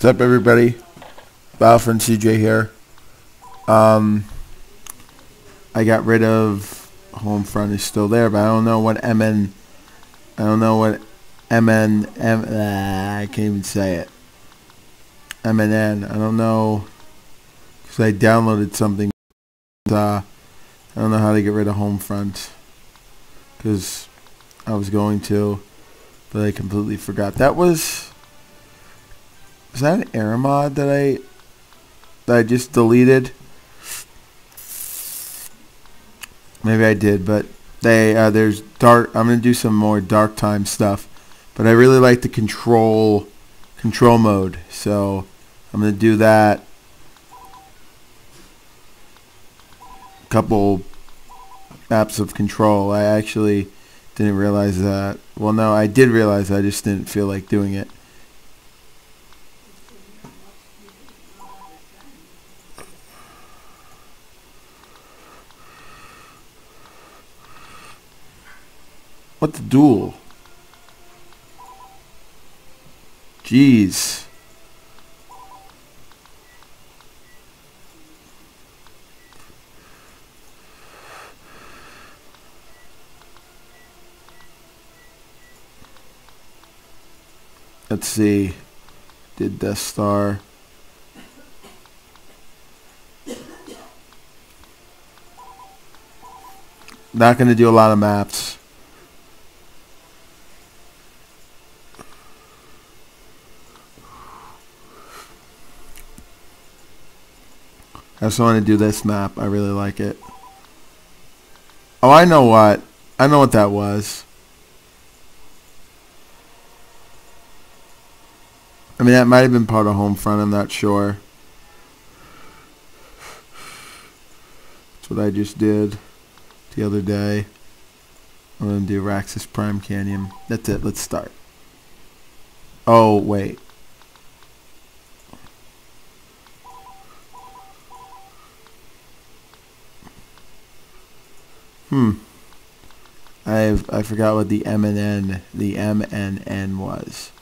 What's up, everybody? Battlefront CJ here. Um, I got rid of Homefront is still there, but I don't know what MN. I don't know what MN. M, ah, I can't even say it. MNN. I don't know because I downloaded something. Uh, I don't know how to get rid of Homefront because I was going to, but I completely forgot. That was. Was that an era mod that I that I just deleted? Maybe I did, but they uh, there's dark. I'm gonna do some more dark time stuff, but I really like the control control mode, so I'm gonna do that. A couple maps of control. I actually didn't realize that. Well, no, I did realize. I just didn't feel like doing it. What the duel? Jeez. Let's see. Did Death Star. Not going to do a lot of maps. I just want to do this map. I really like it. Oh, I know what. I know what that was. I mean, that might have been part of Homefront. I'm not sure. That's what I just did the other day. I'm going to do Raxus Prime Canyon. That's it. Let's start. Oh, wait. Hmm. I I forgot what the M and N the M and N was.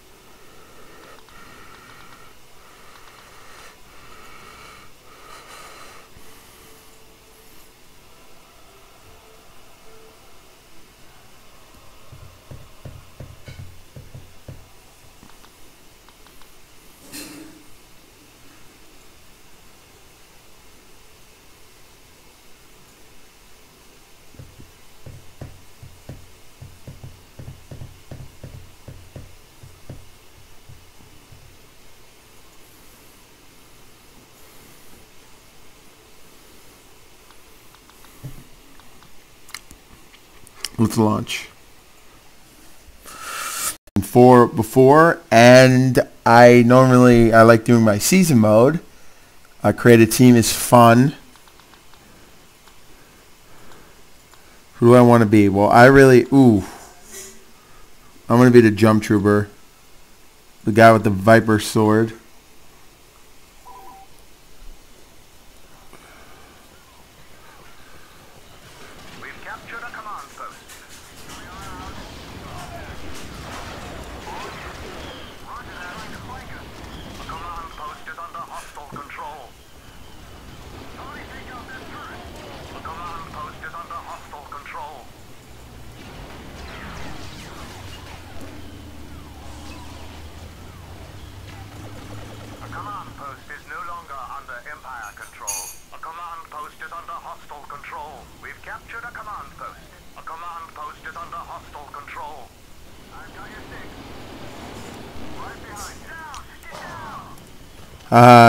Launch. For before, and I normally I like doing my season mode. I create a team is fun. Who do I want to be? Well, I really ooh. I'm gonna be the jump trooper, the guy with the vibrosword.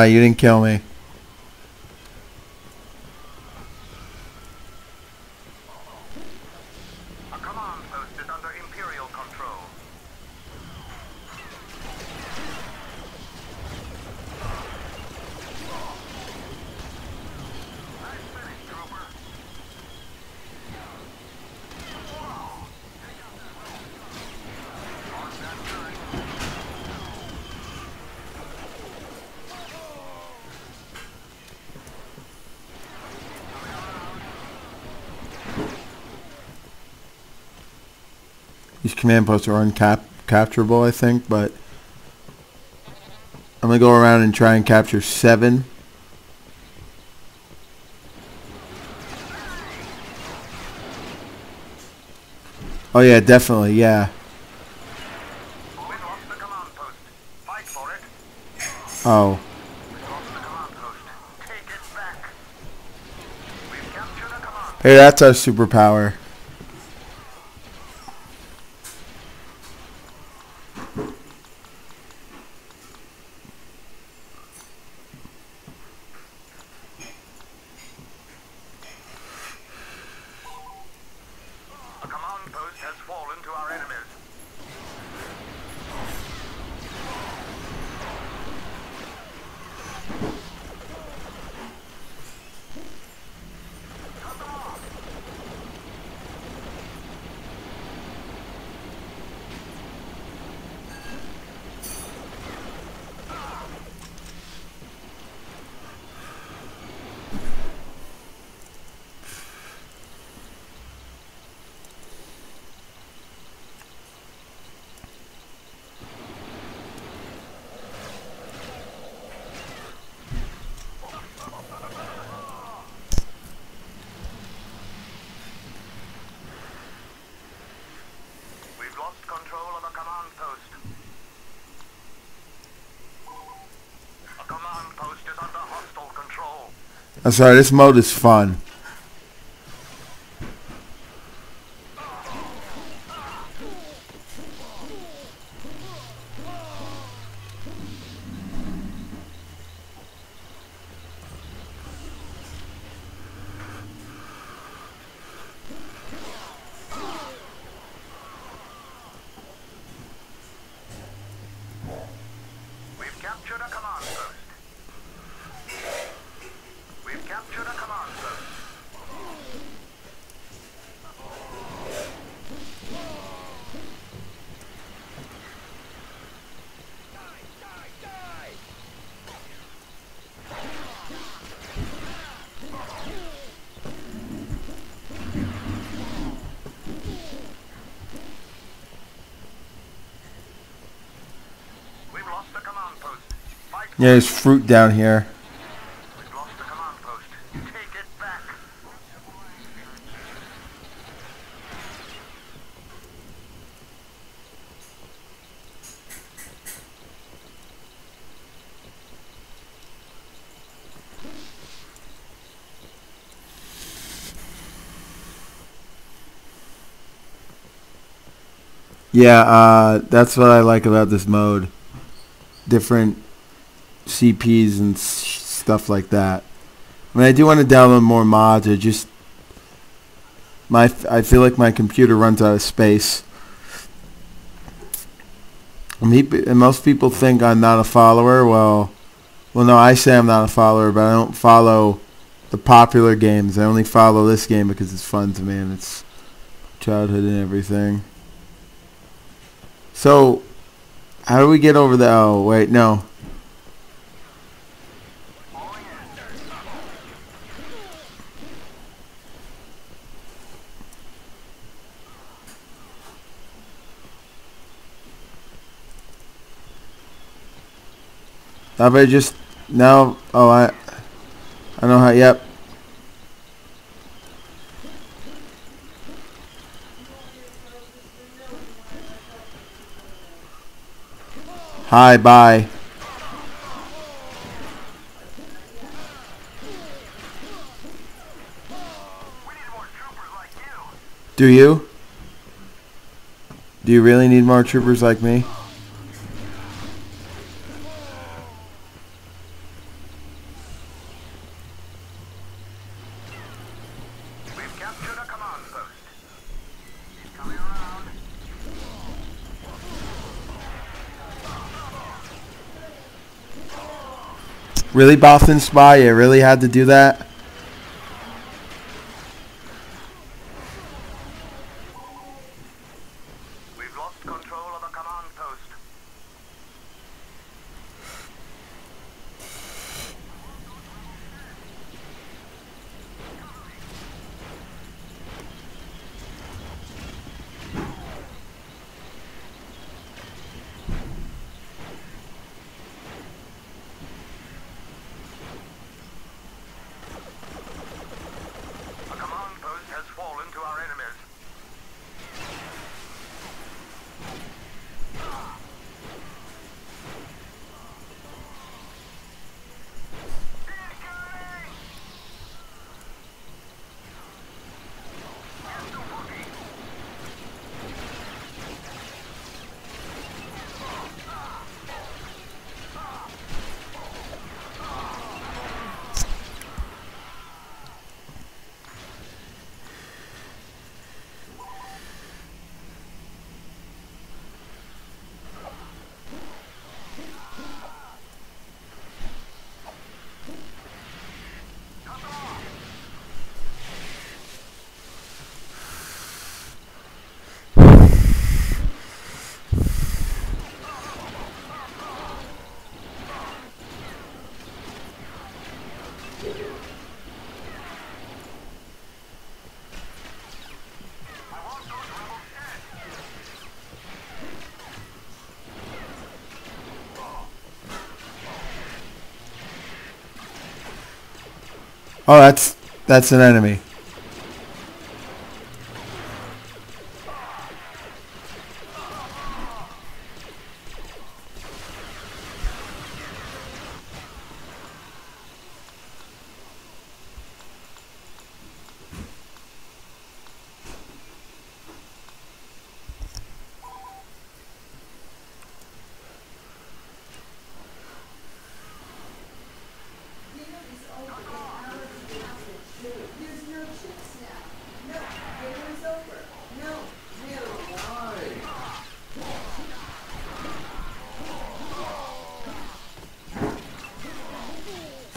You didn't kill me. These command posts are uncapturable, I think, but I'm gonna go around and try and capture seven. Oh yeah, definitely, yeah. We've lost the command post. Fight for it. Oh. We've lost the command post. Take it back. We've captured a command Hey, that's our superpower. A command post has fallen to our enemies. We've lost control of a command post. A command post is under hostile control. I'm sorry, this mode is fun. We've captured a command post. We've captured a command post. We've lost the command post. Fight for Yeah, there's fruit down here. Yeah, uh, that's what I like about this mode. Different CPs and stuff like that. I mean, I do want to download more mods. I just my I feel like my computer runs out of space. And most people think I'm not a follower. Well, well, no, I say I'm not a follower, but I don't follow the popular games. I only follow this game because it's fun to me and it's childhood and everything. So, how do we get over the? Oh, wait, no. About I just now? Oh, I, I know how. Yep. Hi, bye. Do you? Do you really need more troopers like me? We've captured a command post. He's coming around. Really, Bothan Spy? You really had to do that? We've lost control of a command post. Oh, that's that's an enemy.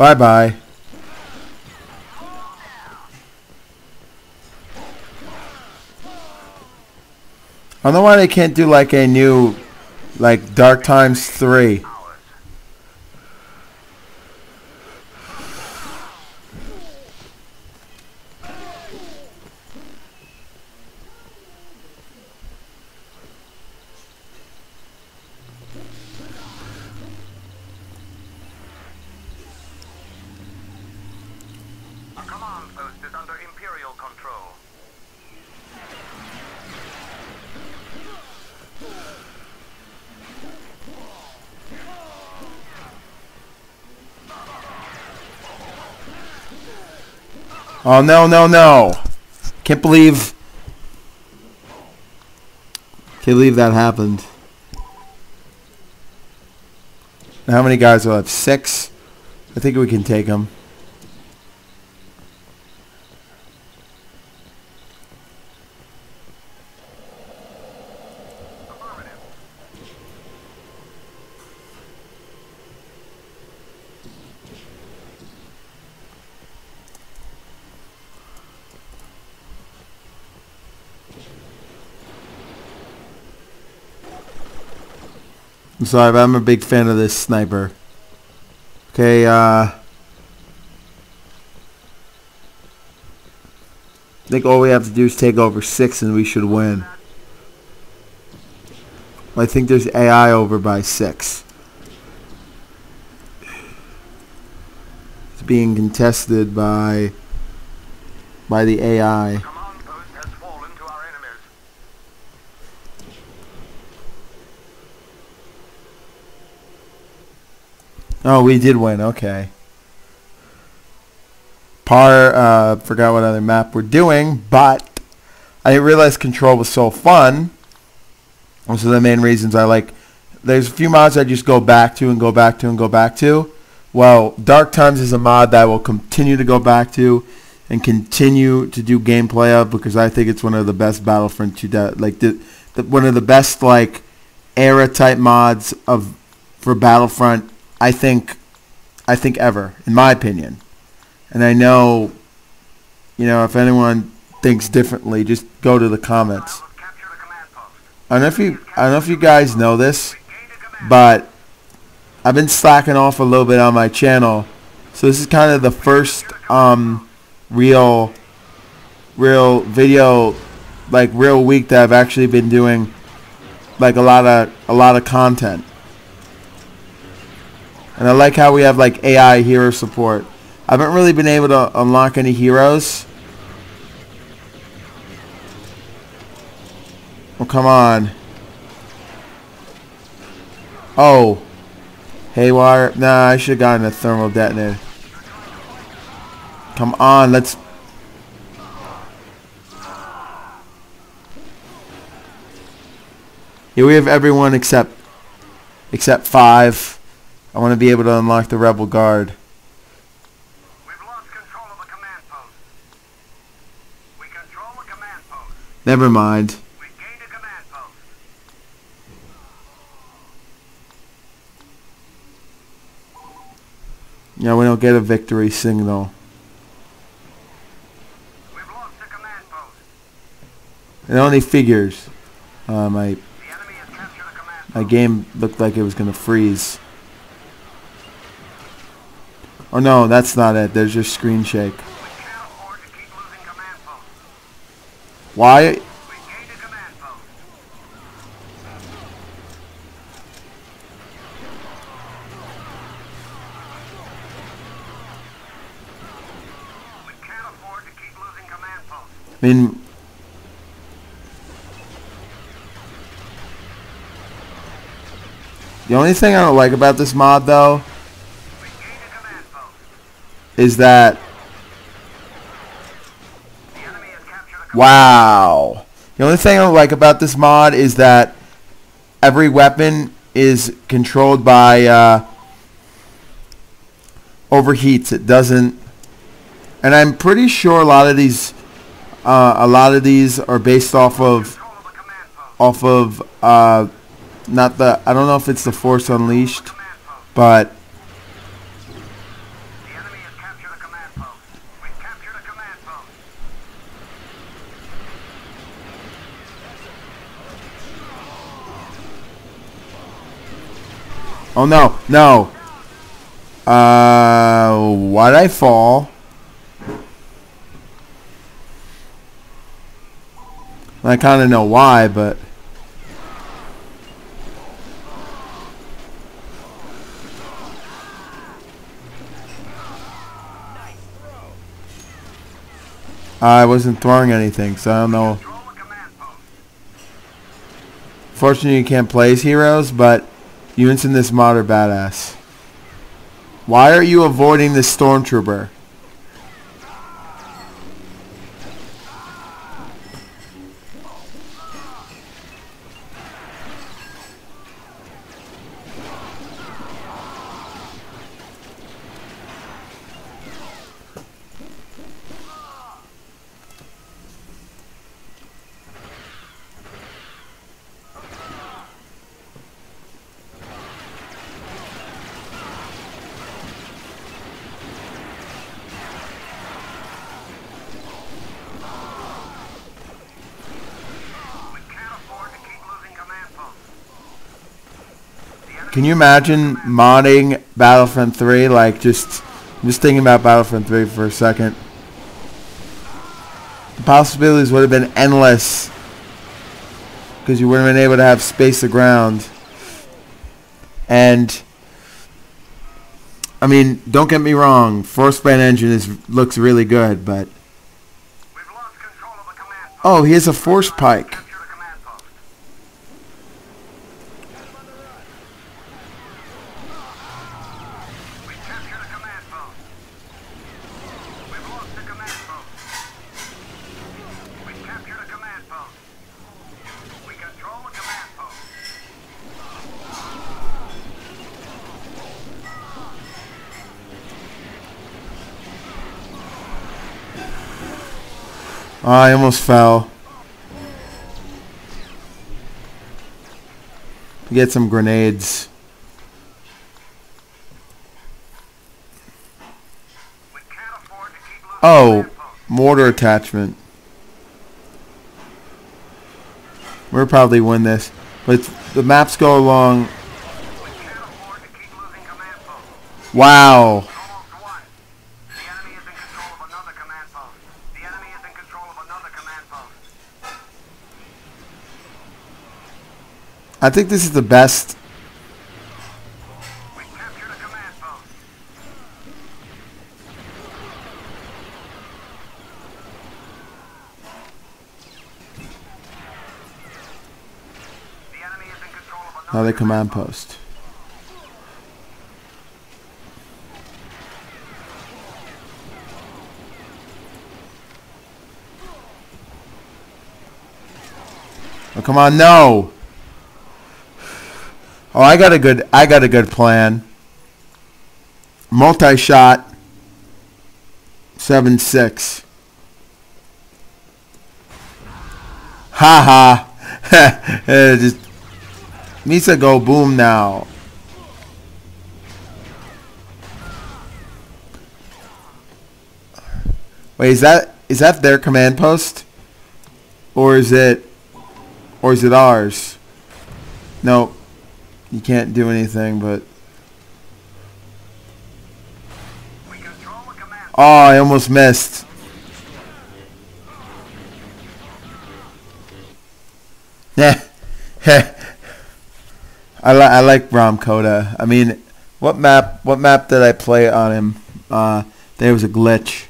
Bye bye. I don't know why they can't do like a new, like Dark Times 3. Ours. A command post is under Imperial control. Oh no no no! Can't believe. Can't believe that happened. How many guys will have? Six. I think we can take them. Sorry, but I'm a big fan of this sniper. Okay, uh... I think all we have to do is take over six and we should win. I think there's AI over by six. It's being contested by by the AI. Command post has fallen to our enemies. Oh, we did win. Okay. Par, uh, forgot what other map we're doing, but I didn't realize Control was so fun. Those are the main reasons I like. There's a few mods I just go back to and go back to and go back to. Well, Dark Times is a mod that I will continue to go back to and continue to do gameplay of because I think it's one of the best Battlefront 2 that like the, the one of the best like era type mods of for Battlefront I think I think ever in my opinion. And I know you know if anyone thinks differently just go to the comments. I don't know if you I don't know if you guys know this, but I've been slacking off a little bit on my channel. So this is kind of the first um real real video like real week that I've actually been doing like a lot of a lot of content. And I like how we have like AI hero support. I haven't really been able to unlock any heroes. Oh, come on. Oh. Haywire. Nah, I should have gotten a thermal detonator. Come on, let's... Yeah, we have everyone except except five. I want to be able to unlock the rebel guard. We've lost control of the command post. We control the command post. Never mind. We gained a command post. Yeah, we don't get a victory signal. We've lost a command post. It only figures. Uh, my The enemy has captured a command my game looked like it was gonna freeze. Oh no, that's not it. There's just screen shake. Why? I mean, the only thing I don't like about this mod though We gained a command post. Is that wow. The only thing I like about this mod is that every weapon is controlled by uh, overheats. It doesn't, and I'm pretty sure a lot of these, uh, a lot of these are based off of off of uh, not the I don't know if it's the Force Unleashed, but The enemy has captured a command post. We've captured a command post. Oh no, no. Uh, why'd I fall? I kind of know why, but I wasn't throwing anything, so I don't know. Fortunately, you can't play as heroes, but units in this mod are badass. Why are you avoiding this stormtrooper? Can you imagine modding Battlefront 3? Like, just, just thinking about Battlefront 3 for a second. The possibilities would have been endless. Because you wouldn't have been able to have space the ground. And, I mean, don't get me wrong. Force Brand Engine is looks really good, but... We've lost control of the command post. Oh, he has a Force Pike. Captured a command post. We've captured a command post. We've lost a command post. We've captured a command post. We control a command post. Oh, I almost fell. Get some grenades. Oh, mortar attachment. We'll probably win this. But the maps go along. We can't afford to keep losing command posts. Wow. Almost won. The enemy is in control of another command post. The enemy is in control of another command post. I think this is the best. Another command post. Oh, come on, no. Oh, I got a good I got a good plan. Multi-shot 7-6. Ha ha. Eh, just Misa go boom now. Wait, is that is that their command post? Or is it or is it ours? No. You can't do anything but Oh, I almost missed. Yeah. I, li- I like Kota. I mean, what map what map did I play on him? Uh, there was a glitch.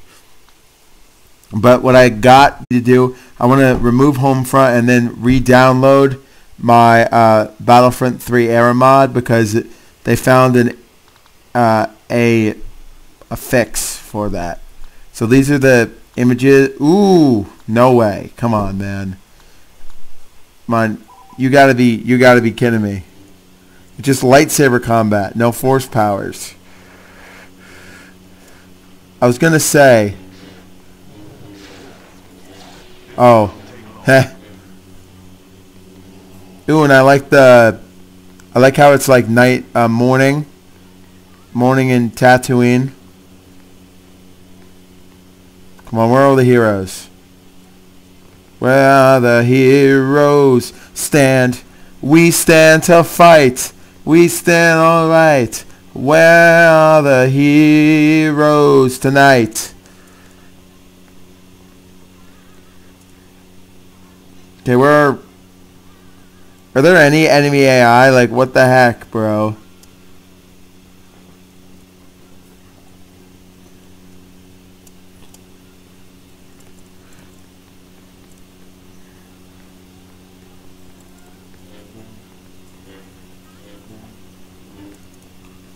But what I got to do, I want to remove Homefront and then re-download my uh, Battlefront 3 era mod because it, they found an uh, a a fix for that. So these are the images. Ooh, no way! Come on, man. Come on, you gotta be you gotta be kidding me. Just lightsaber combat, no force powers. I was gonna say. Oh, heh. Ooh, and I like the, I like how it's like night, uh, morning, morning in Tatooine. Come on, where are all the heroes? Where are the heroes? Stand, we stand to fight. We stand all right. Where are the heroes tonight? Okay, where are... Are there any enemy AI? Like, what the heck, bro?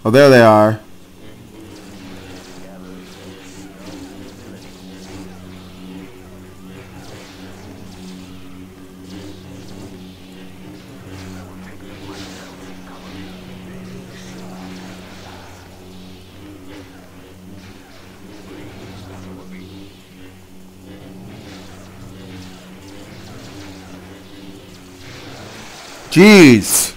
Oh, there they are. Jeez.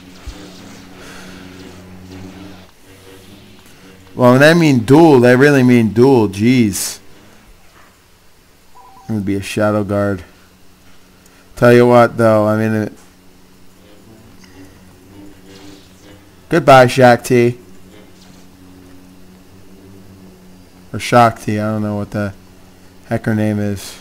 Well, when I mean duel, I really mean duel. Jeez. I'm to be a shadow guard. Tell you what, though, I mean... It, goodbye, Shaak Ti. Or Shaak Ti, I don't know what the heck her name is.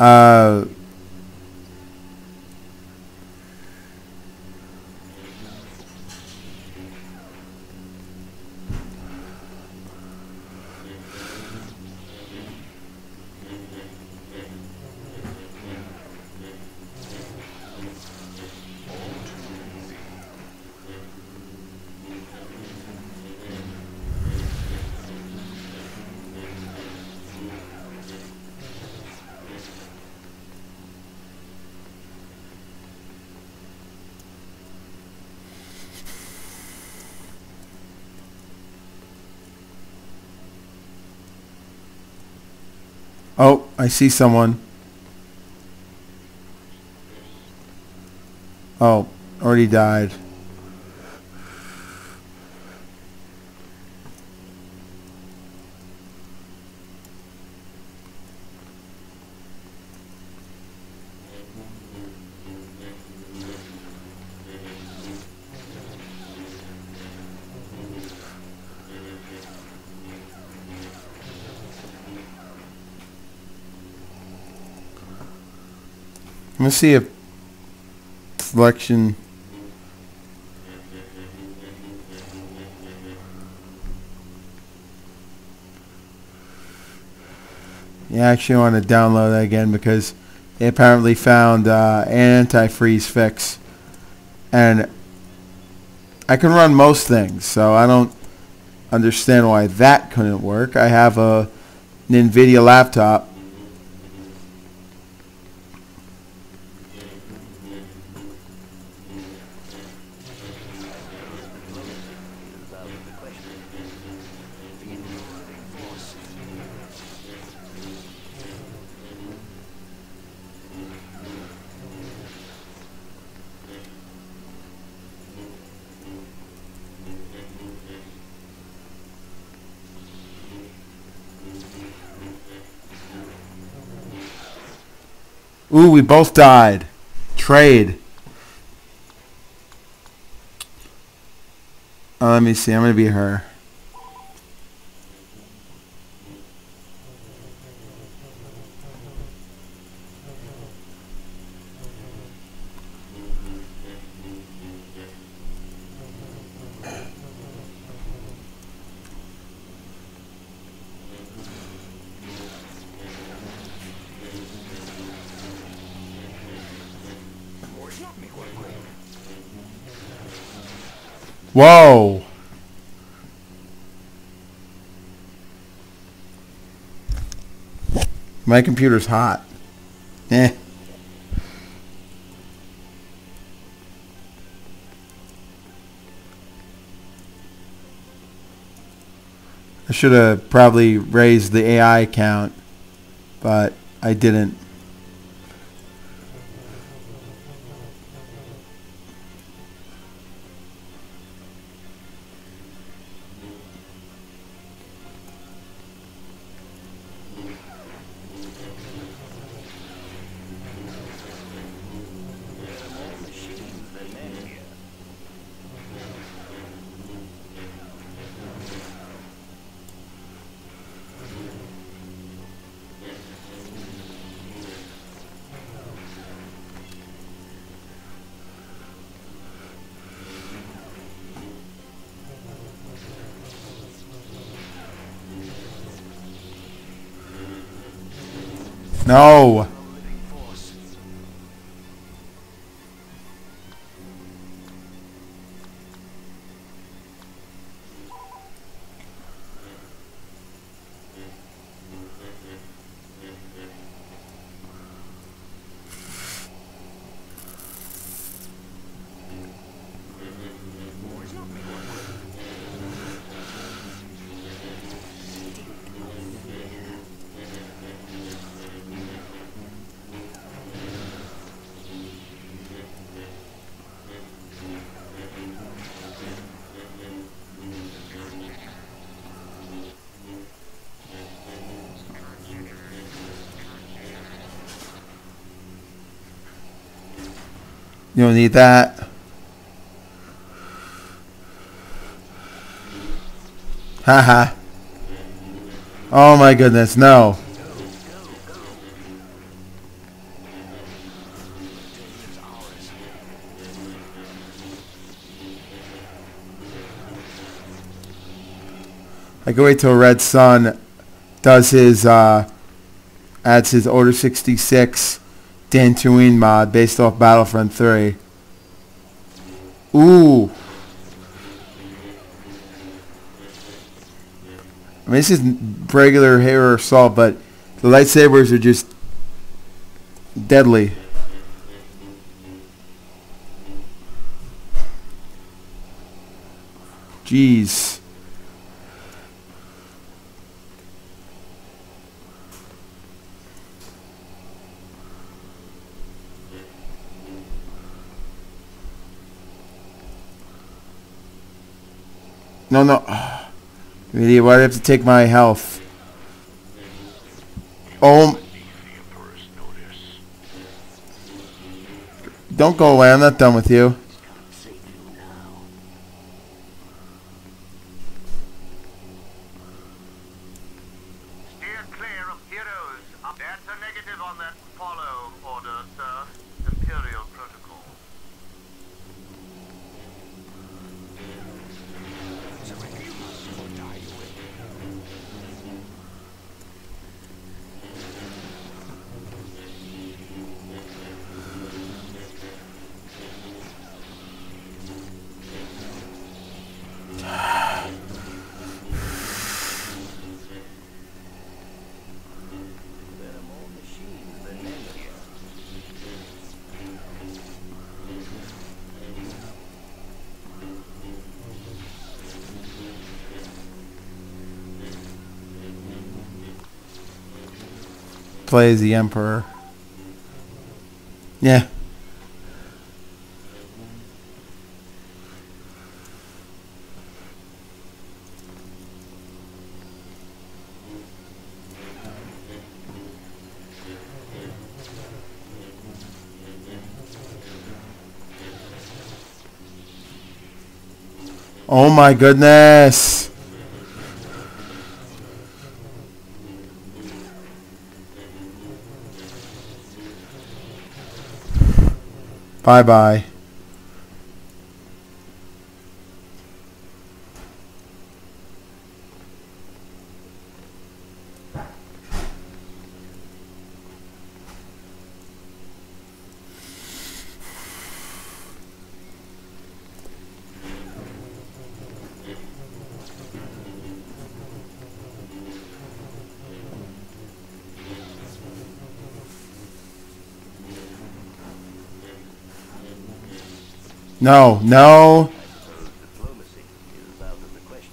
Uh, I see someone. Oh, already died. Let me see if selection. Yeah, I actually want to download that again because they apparently found uh, an antifreeze fix. And I can run most things, so I don't understand why that couldn't work. I have a an NVIDIA laptop Ooh, we both died. Trade. Oh, let me see. I'm going to be her. Whoa. My computer's hot. Eh. I should have probably raised the AI count, but I didn't. No. You don't need that. Haha. oh my goodness, no. I can wait till Red Sun does his, uh, adds his Order 66 Dantooine mod based off Battlefront 3. Ooh. I mean, this is regular hero assault, but the lightsabers are just deadly. Jeez. No, no. Idiot, why do I have to take my health? Oh. Don't go away. I'm not done with you. Play as the Emperor. Yeah. Oh my goodness. Bye bye. No, no. Diplomacy is out of the question.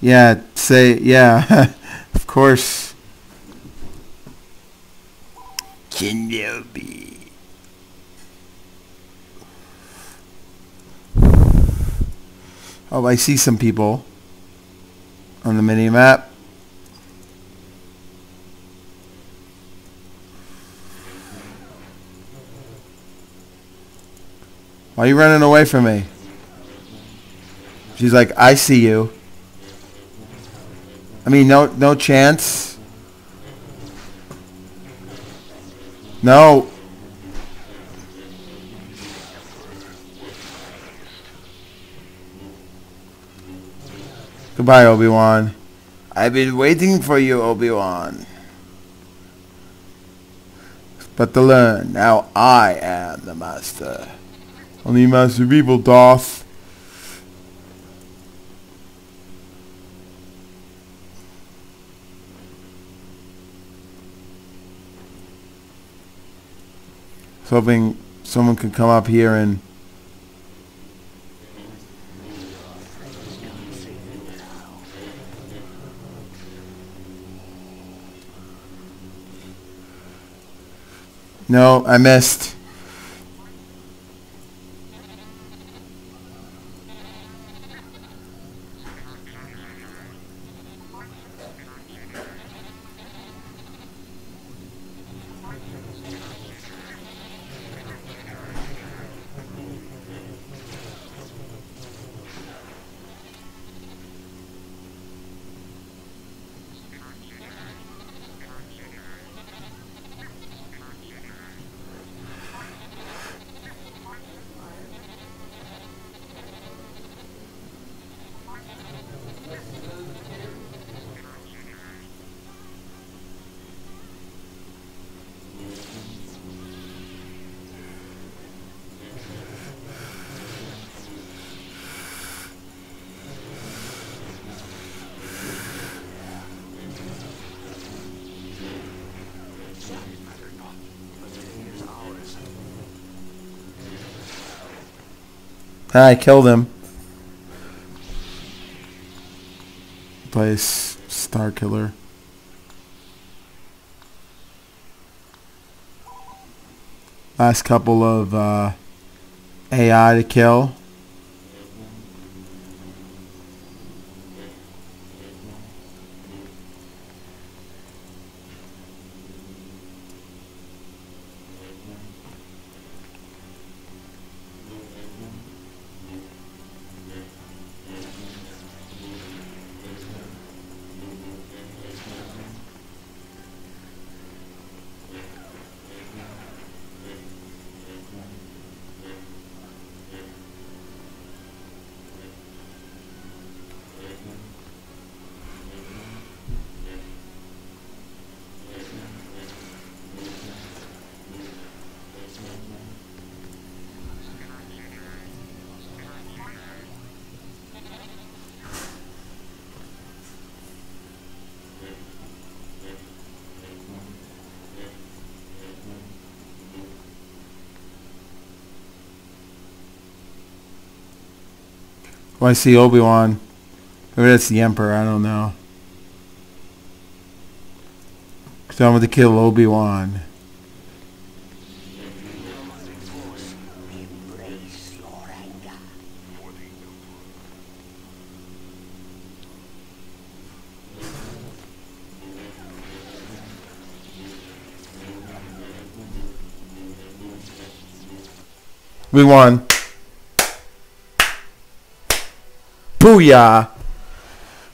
Yeah, say, yeah, of course. Kenobi. Oh, I see some people on the mini map. Why are you running away from me? She's like, I see you. I mean, no, no chance. No. Goodbye, Obi-Wan. I've been waiting for you, Obi-Wan. But to learn, now I am the master. Only master of evil, Darth. was hoping someone could come up here and No, I missed. I killed him. By a Starkiller. Last couple of uh, AI to kill. I see Obi-Wan. Maybe that's the Emperor. I don't know. So I'm going to kill Obi-Wan. We won. Booyah!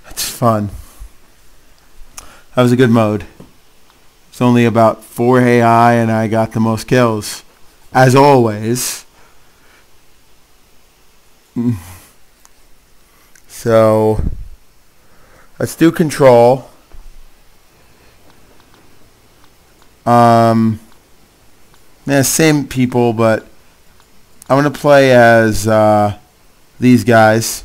That's fun. That was a good mode. It's only about 4 AI and I got the most kills. As always. Mm. So, let's do control. Um, yeah, same people, but I'm going to play as uh, these guys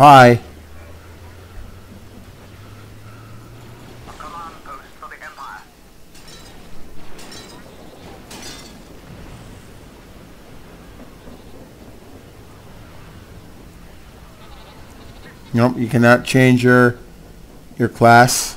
Bye. Nope, you cannot change your your class.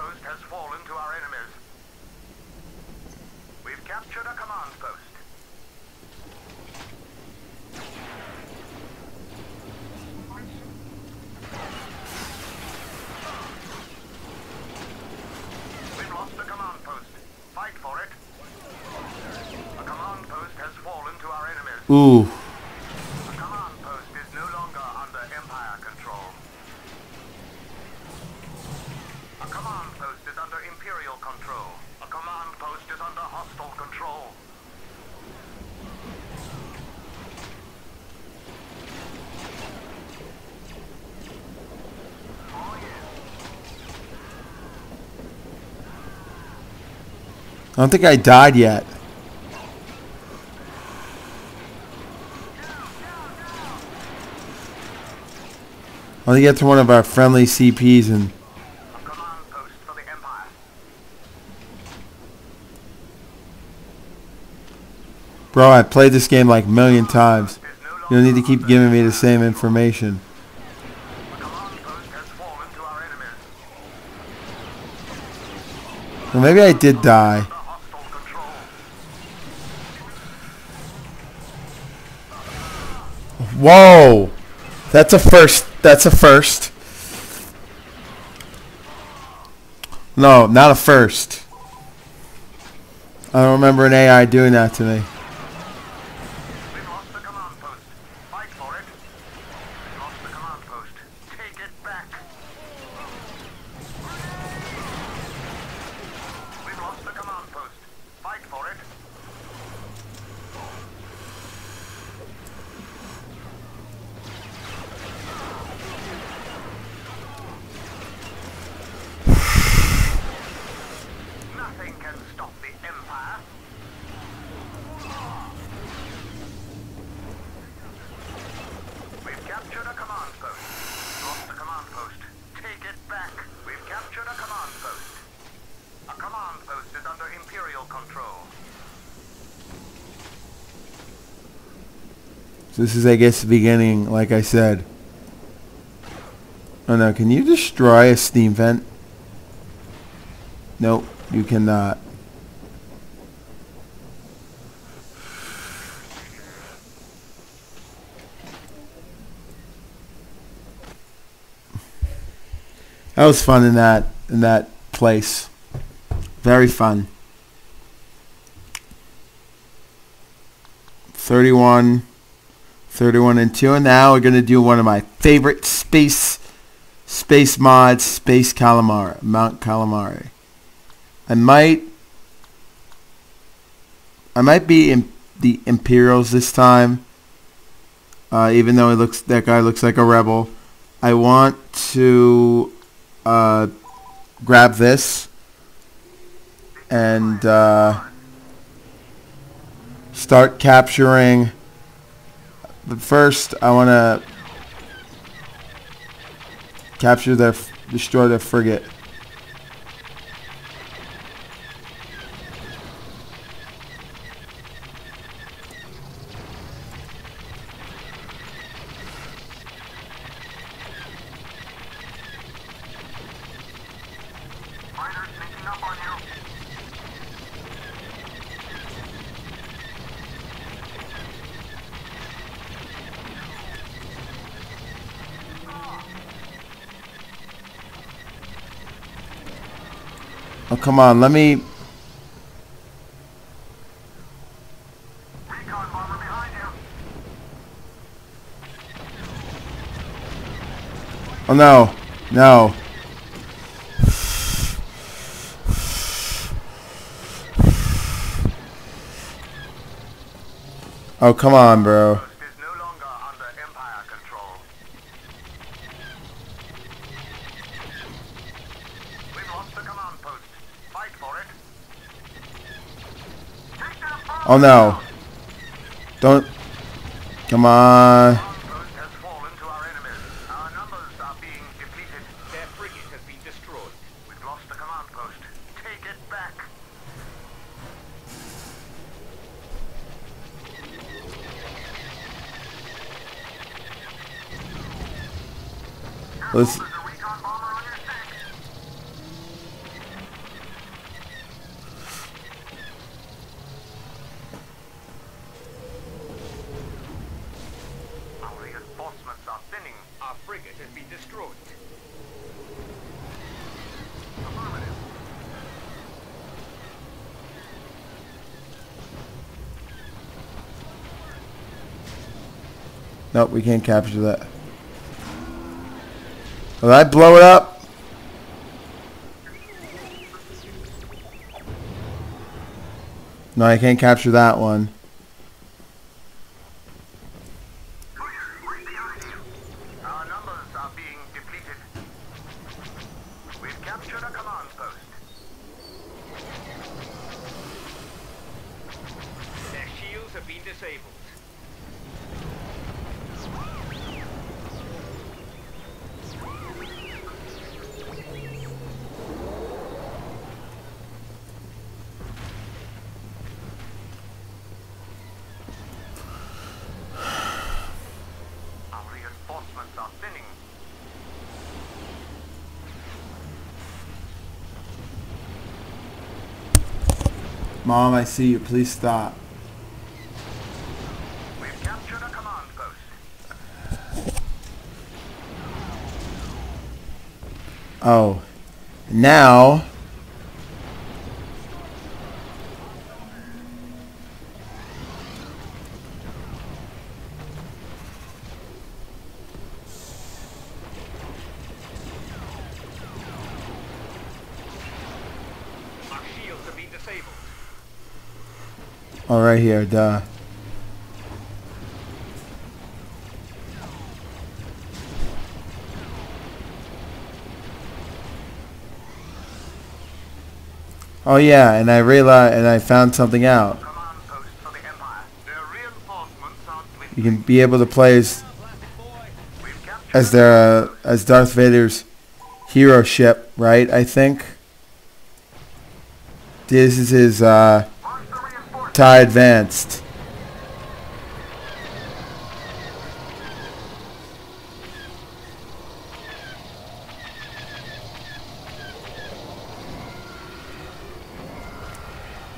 don't think I died yet. Let me get to one of our friendly CPs and... Bro, I played this game like a million times. You don't need to keep giving me the same information. Well, maybe I did die. Whoa! That's a first. That's a first. No, not a first. I don't remember an AI doing that to me. This is, I guess, the beginning, like I said. Oh no, can you destroy a steam vent? Nope, you cannot. That was fun in that in that place. Very fun. 31 31 and 2 and now we're going to do one of my favorite space space mods space calamari Mon Calamari. I might i might be in the imperials this time uh, even though it looks that guy looks like a rebel. I want to uh, grab this and uh, start capturing but first, I want to capture their, destroy their frigate. Come on, let me... Oh, no. No. Oh, come on, bro. Post is no longer under Empire control. We've lost the command post. Fight for it. Take that bomb Oh, no. Don't... Come on. Command post has fallen to our enemies. Our numbers are being depleted. Their frigate has been destroyed. We've lost the command post. Take it back. Let's... There's a recon bomber on your stick. Our reinforcements are thinning. Our frigate has been destroyed. Affirmative. We can't capture that. Will I blow it up? No, I can't capture that one. Right behind you. Our numbers are being depleted. We've captured a command post. Their shields have been disabled. Our reinforcements are thinning. Mom, I see you. Please stop. We've captured a command post. Oh. Now... Our shields have been disabled. Oh. Duh. Oh yeah, and I realized, and I found something out. You can be able to play as, as their uh, as Darth Vader's hero ship, right? I think. This is his uh, TIE Advanced.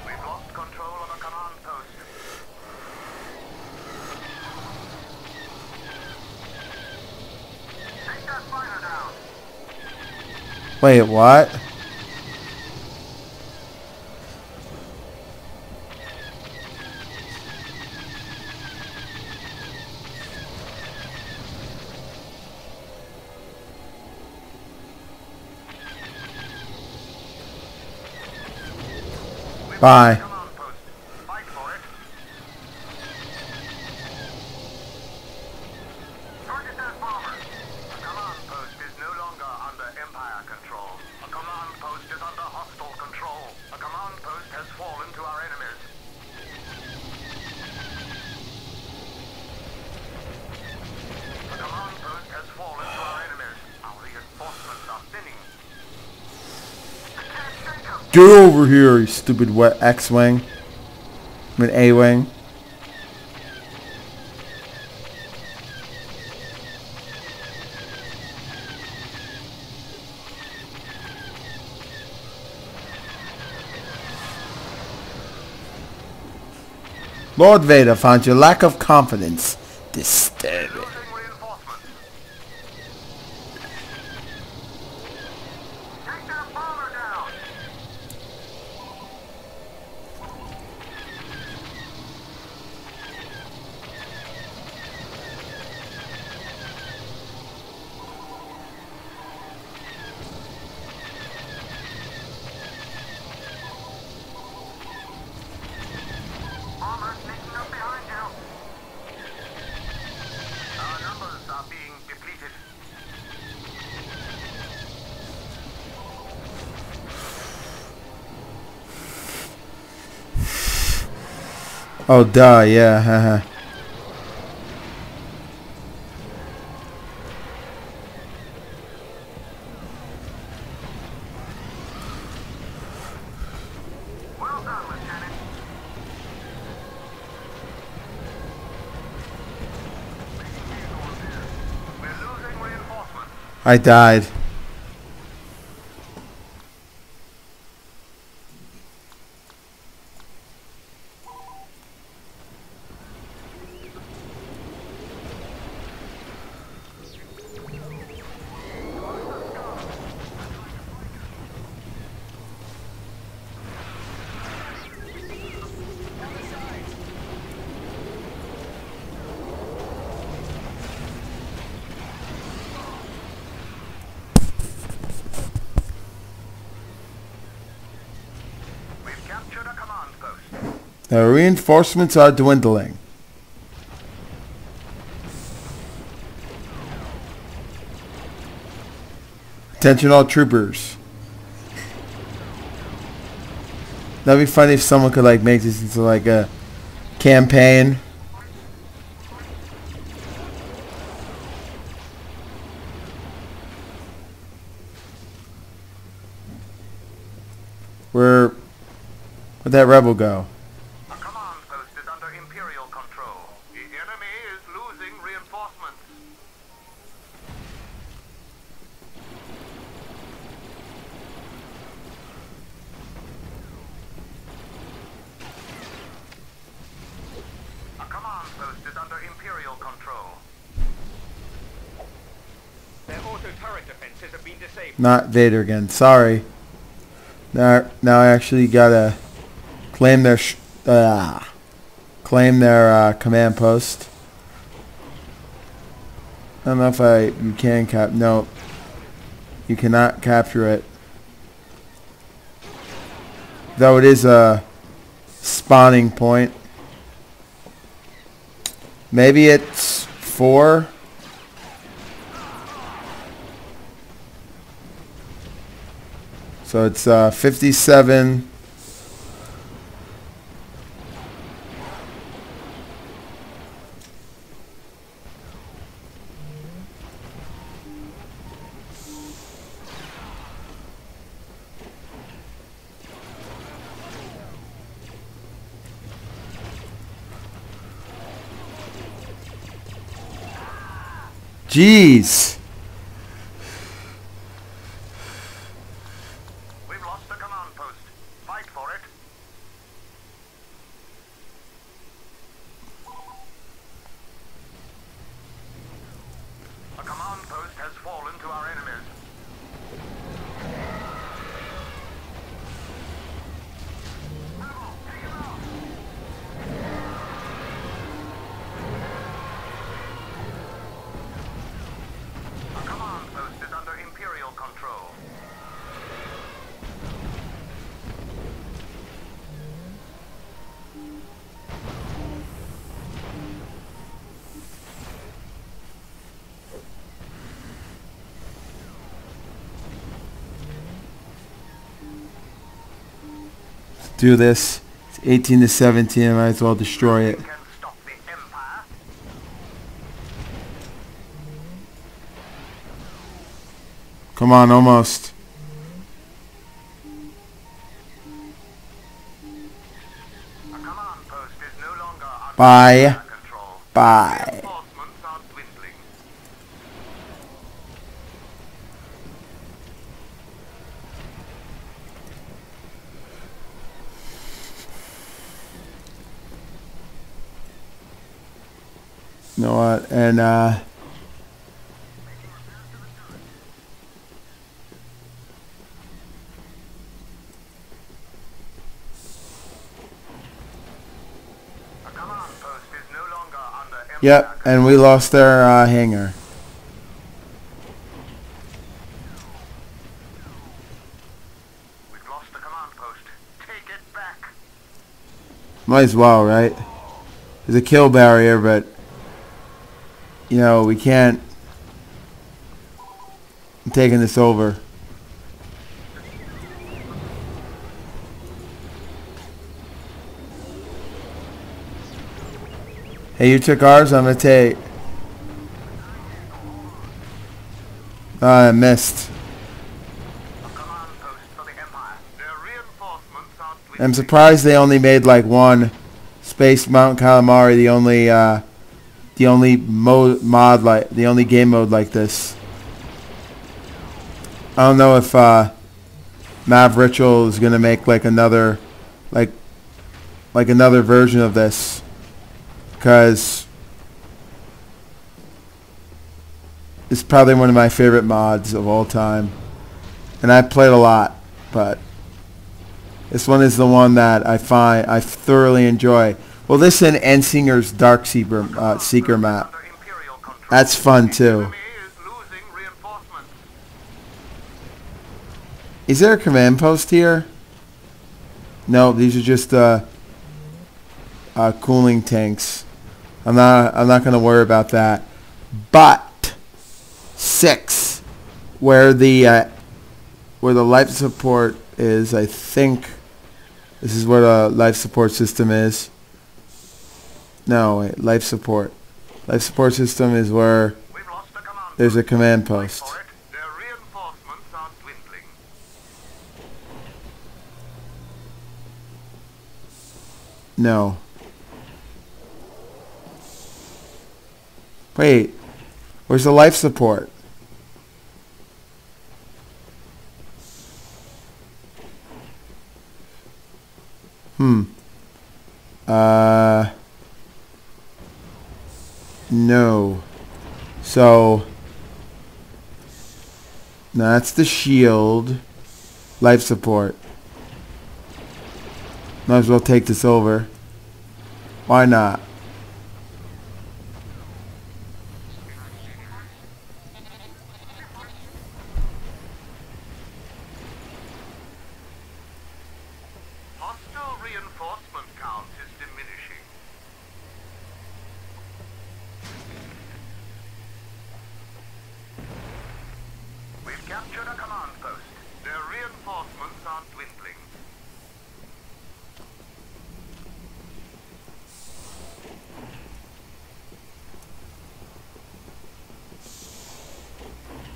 We've lost control of a command post. Take that fighter down. Wait, what? We've Bye. lost the Command post. Fight for it. Target that bomber. The command post is no longer under Empire control. A command post is under hostile control. A command post has fallen to our enemies. The command post has fallen to our enemies. Our reinforcements are thinning. I can't take 'em. Get over here, you stupid wet X-wing. I mean A-wing. Lord Vader found your lack of confidence disturbing. Losing reinforcements. Take that bomber down. Bomber sneaking up behind you. Our numbers are being depleted. Oh, duh, yeah, haha. Reinforcements. Uh-huh. I died. The reinforcements are dwindling. Attention all troopers. That'd be funny if someone could like make this into like a campaign. Where where'd that rebel go? A command post is under Imperial control. The enemy is losing reinforcements. A command post is under Imperial control. Their auto turret defenses have been disabled. Not Vader again. Sorry. Now, now I actually gotta claim their uh, claim their uh, command post. I don't know if I you can cap. No, you cannot capture it. Though it is a spawning point. Maybe it's four. So it's uh, 57. Jeez. Do this. It's 18 to 17. I might as well destroy it. Come on, almost. Bye. Bye. Reinforcements are dwindling. You know what? And uh A command post is no longer under Empire Yep, and we lost our uh, hangar. We've lost the command post. Take it back. Might as well, right? There's a kill barrier, but you know we can't. I'm taking this over. Hey, you took ours. I'm gonna take. Ah, I missed. I'm surprised they only made like one Space Mon Calamari, the only uh, the only mode mod like the only game mode like this. I don't know if uh, Maveritchell is gonna make like another like like another version of this because it's probably one of my favorite mods of all time, and I played a lot, but. This one is the one that I find I thoroughly enjoy. Well, this and Ensinger's Dark Seeker, uh, Seeker map. That's fun too. is. There a command post here? No, these are just uh, uh, cooling tanks. I'm not. I'm not gonna worry about that. But six, where the uh, where the life support is, I think this is where the life support system is. No, wait, life support. Life support system is where there's a command post. No. Wait. Where's the life support? Hmm. Uh. No. So. That's the shield. Life support. Might as well take this over. Why not?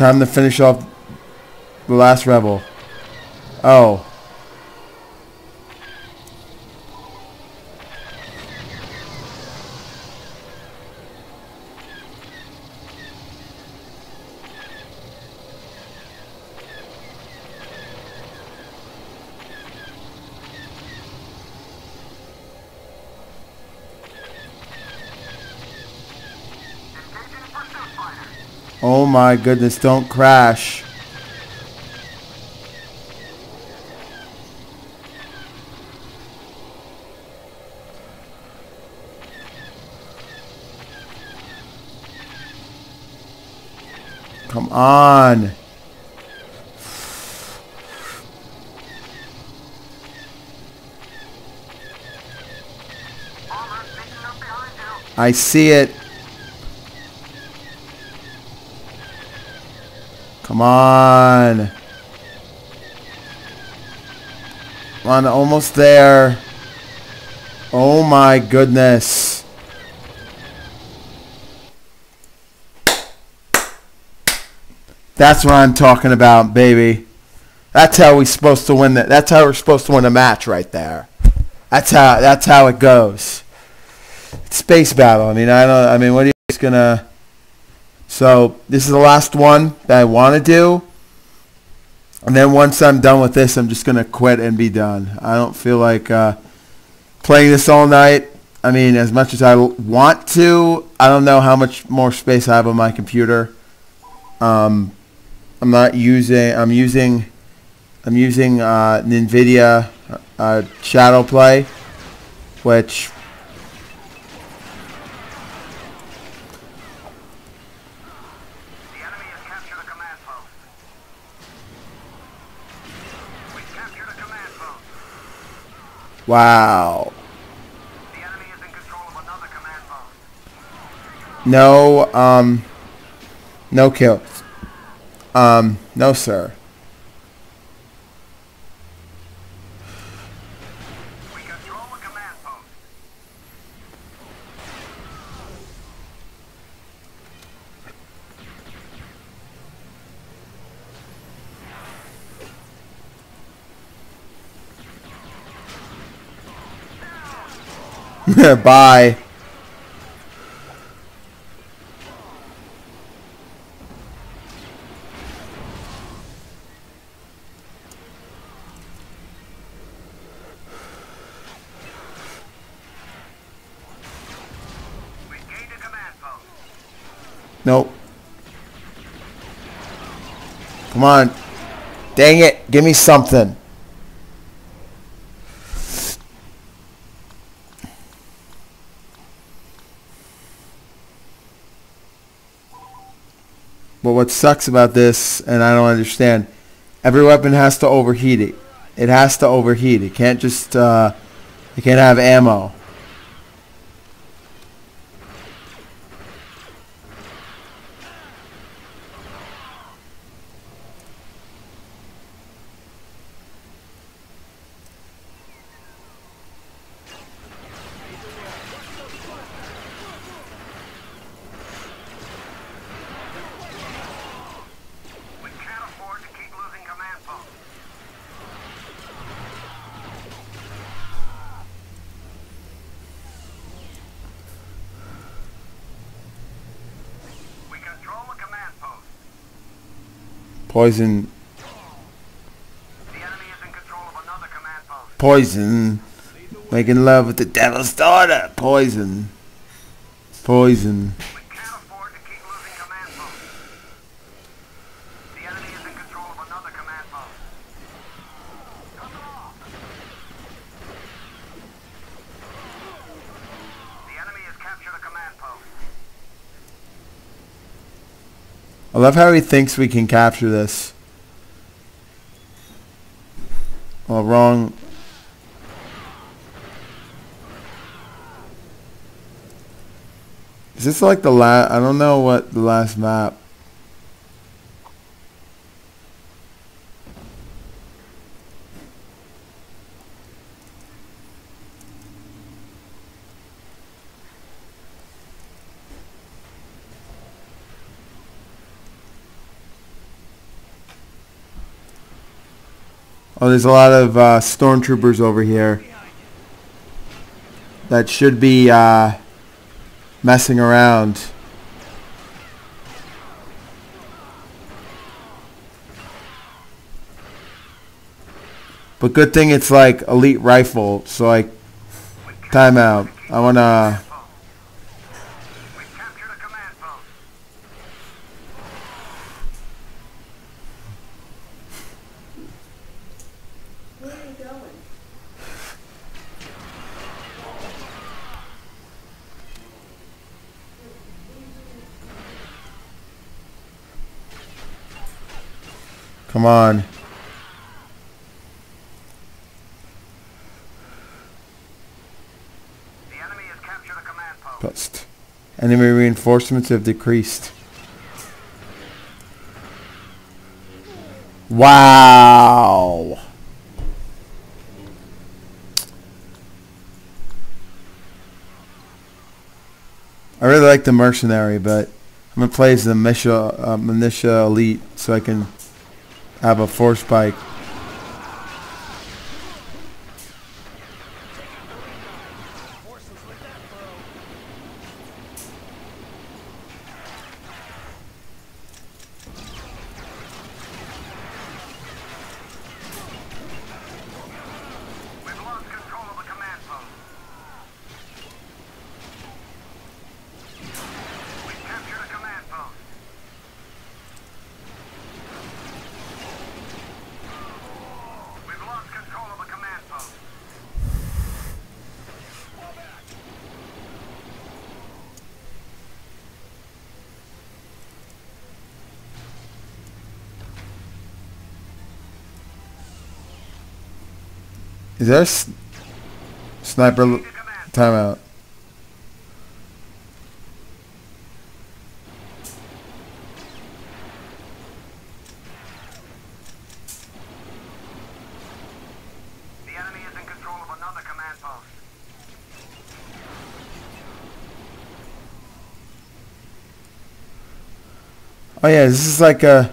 Time to finish off the last rebel. Oh. My goodness, don't crash. Come on. I see it. Come on. Come on, almost there. Oh my goodness. That's what I'm talking about, baby. That's how we're supposed to win that. That's how we're supposed to win a match right there. That's how that's how it goes. It's space battle. I mean, I don't. I mean, what are you guys gonna? So this is the last one that I want to do, and then once I'm done with this, I'm just gonna quit and be done. I don't feel like uh, playing this all night. I mean, as much as I want to, I don't know how much more space I have on my computer. Um, I'm not using. I'm using. I'm using uh, NVIDIA uh, ShadowPlay, which The enemy has captured a command post. We captured a command post. wow. The enemy is in control of another command post. No, um, no kills. Um, no, sir. Bye. Nope. Come on. Dang it. Give me something. But what sucks about this, and I don't understand, every weapon has to overheat it. It has to overheat. It can't just, uh, it can't have ammo. We can't afford to keep losing command posts. We control a command post. Poison, The enemy is in control of another command post. poison. Making love with the devil's daughter. Poison. Poison. We can't afford to keep losing command posts. The enemy is in control of another command post. Cut them off. The enemy has captured a command post. I love how he thinks we can capture this. Well, wrong. Is this like the last? I don't know what the last map. Oh, there's a lot of uh, stormtroopers over here that should be uh, messing around. But good thing it's like elite rifle, so like timeout. I wanna We captured a command post. Where are you going? Come on. The enemy has captured a command post. Post. Enemy reinforcements have decreased. Wow. I really like the mercenary, but I'm gonna play as the militia, uh, militia elite so I can have a force spike. We've lost control of the command post. We've captured a command post. We've lost control of the command post. Is there sniper l- Take a command. timeout? The enemy is in control of another command post. Oh yeah, this is like a.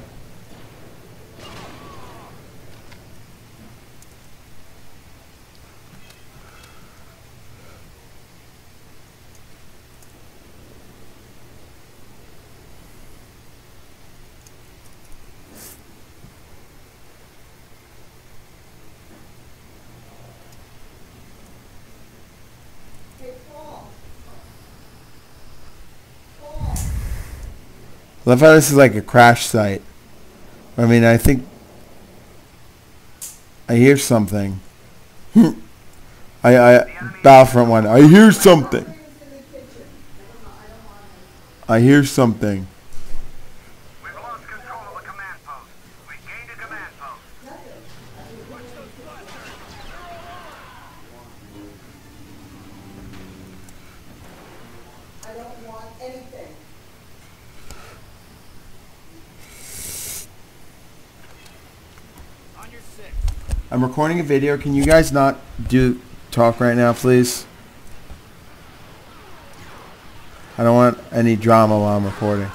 love how this is like a crash site. I mean, I think I hear something. I, I, Battlefront one. I hear something. I hear something. We've lost control of the command post. We've gained a command post. Nothing. I don't want anything. On your six. I'm recording a video. Can you guys not do talk right now, please? I don't want any drama while I'm recording.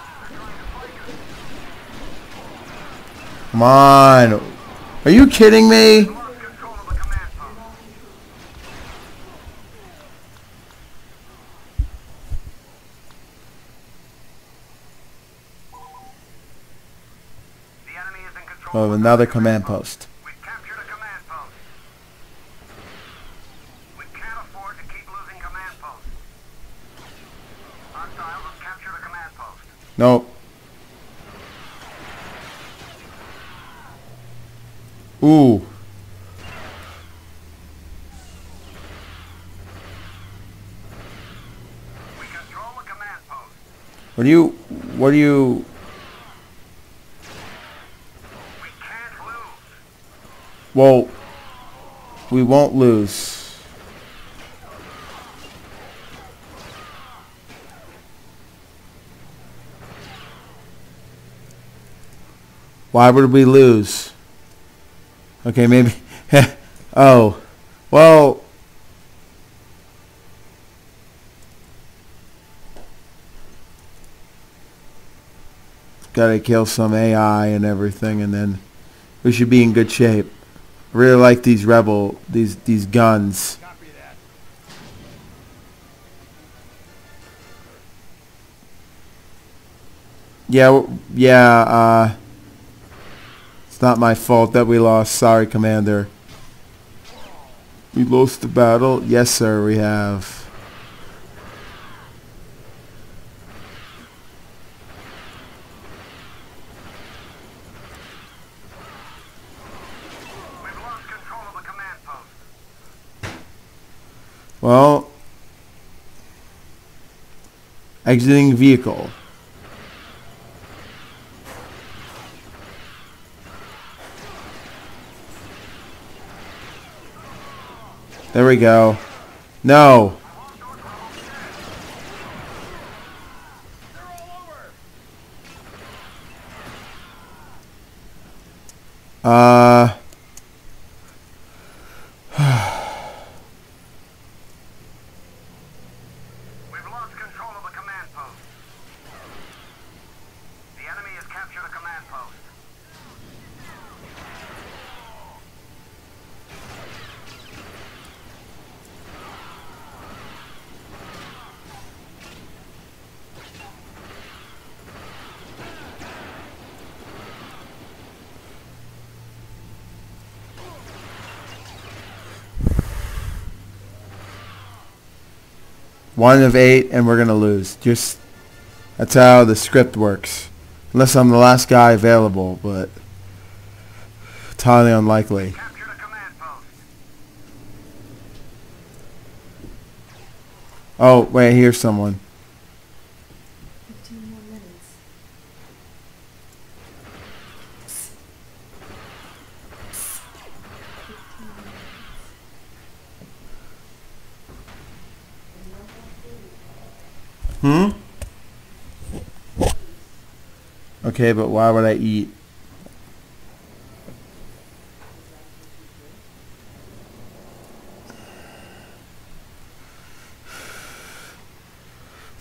Come on. Are you kidding me? Lost control of the command post. The enemy is in control Oh, another command post. We've captured a command post. We can't afford to keep losing command posts. Hostiles have captured a command Nope. Ooh. We control the command post. What do you, what do you, We can't lose. well, we won't lose. Why would we lose? Okay, maybe, oh, well, gotta kill some AI and everything and then we should be in good shape. I really like these rebel these these guns. Yeah, yeah. Uh, not my fault that we lost. Sorry, Commander. We lost the battle. Yes, sir. We have. Well, exiting vehicle. There we go. No. Uh. We've lost control of the command post. The enemy has captured a command post. One of eight, and we're gonna lose. Just that's how the script works. Unless I'm the last guy available, but it's highly unlikely. Captured a command post. Oh wait, here's someone. Okay, but why would I eat?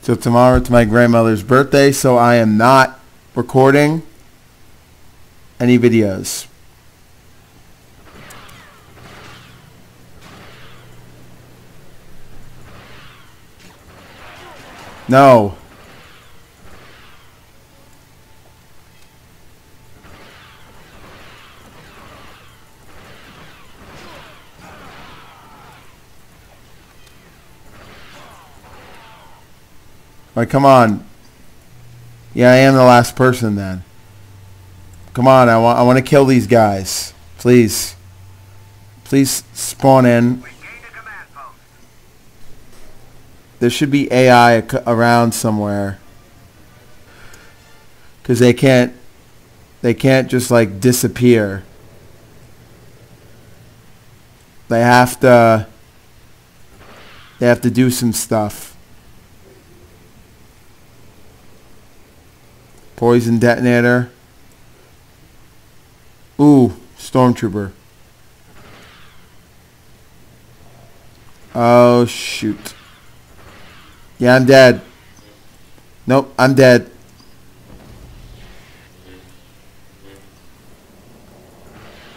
So tomorrow it's my grandmother's birthday, so I am not recording any videos. No. Like, come on. Yeah, I am the last person then. Come on, I want I want to kill these guys. Please. Please spawn in. There should be AI around somewhere. Cuz they can't they can't just like disappear. They have to they have to do some stuff. Poison detonator. Ooh, stormtrooper. Oh shoot. Yeah, I'm dead. Nope, I'm dead.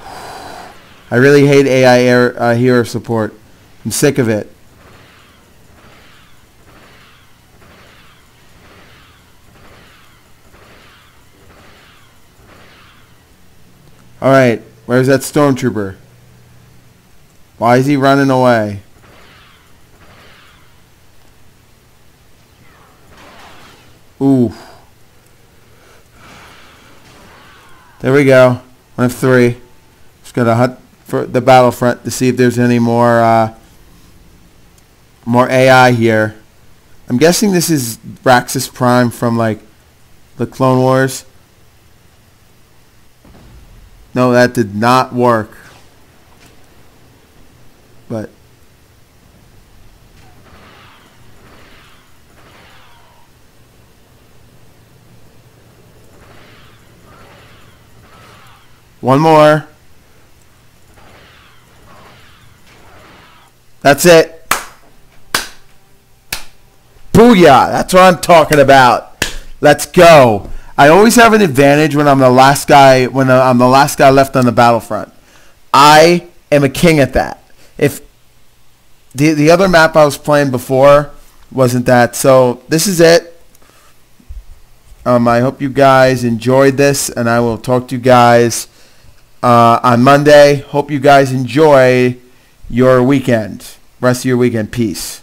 I really hate AI air, uh, hero support. I'm sick of it. Alright, where's that stormtrooper? Why is he running away? Ooh. There we go. One of three. Just gotta hunt for the battlefront to see if there's any more uh, more AI here. I'm guessing this is Raxus Prime from like the Clone Wars. No, that did not work. But one more. That's it. Booyah! That's what I'm talking about. Let's go. I always have an advantage when I'm the last guy when I'm the last guy left on the battlefront. I am a king at that. If the the other map I was playing before wasn't that, so this is it. Um, I hope you guys enjoyed this, and I will talk to you guys uh, on Monday. Hope you guys enjoy your weekend, rest of your weekend. Peace.